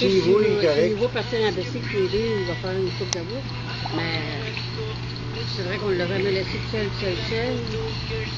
S'il vaut, il est correct. S'il vaut partir en bicycle tous les il va faire une coupe de bout. Mais c'est vrai qu'on l'a jamais laissé seul, seul, seul.